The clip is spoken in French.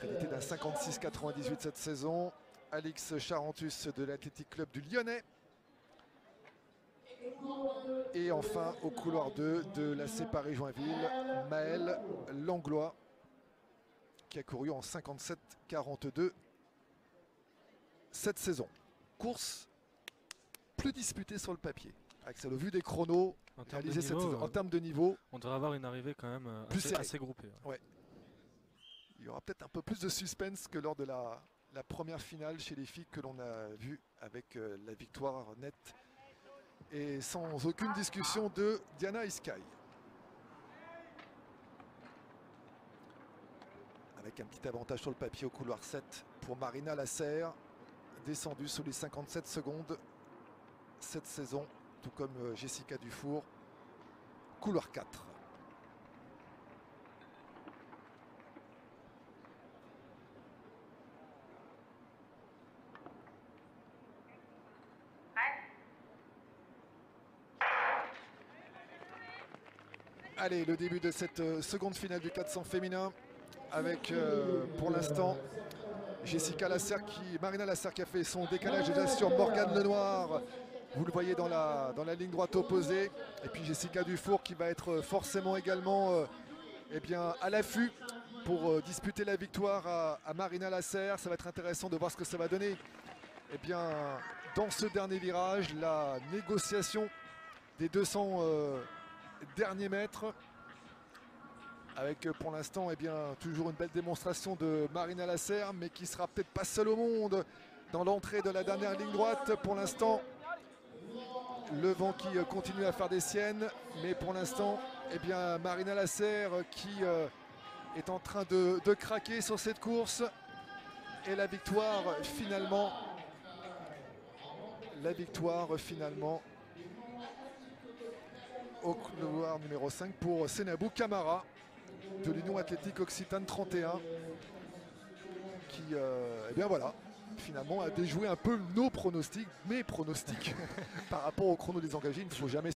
crédité d'un 56-98 cette saison. Alix Charentus de l'Athletic Club du Lyonnais. Et enfin, au couloir 2 de la Paris Joinville, Maël Langlois, qui a couru en 57-42 cette saison. Course plus disputée sur le papier. Axel, au vu des chronos En termes de réalisés cette niveau, saison, en euh, termes de niveau, on devrait avoir une arrivée quand même euh, Plus assez, groupée. ouais. Il y aura peut-être un peu plus de suspense que lors de la, première finale chez les filles que l'on a vu avec euh, la victoire nette et sans aucune discussion de Diana Iskai. Avec un petit avantage sur le papier au couloir 7 pour Marina Lasserre, descendue sous les 57 secondes cette saison, tout comme euh, Jessica Dufour. Couloir 4. Allez, le début de cette euh, seconde finale du 400 féminin avec euh, pour l'instant Jessica Lasserre qui, Marina Lasserre qui a fait son décalage déjà sur Morgane Lenoir. Vous le voyez dans la, ligne droite opposée. Et puis Jessica Dufour qui va être forcément également euh, eh bien, à l'affût pour euh, disputer la victoire à, Marina Lasserre. Ça va être intéressant de voir ce que ça va donner. Eh bien, dans ce dernier virage, la négociation des 200 euh, derniers mètres. Avec euh, pour l'instant eh bien, toujours une belle démonstration de Marina Lasserre, mais qui sera peut-être pas seule au monde dans l'entrée de la dernière ligne droite. Pour l'instant, le vent qui euh, continue à faire des siennes, mais pour l'instant, eh bien, Marina Lasserre euh, qui est en train de craquer sur cette course. Et la victoire finalement, la victoire finalement au couloir numéro 5 pour Senabou Camara de l'Union Athlétique Occitane 31 qui, euh, eh bien voilà, finalement a déjoué un peu nos pronostics, mes pronostics par rapport au chrono des engagés. Il ne faut jamais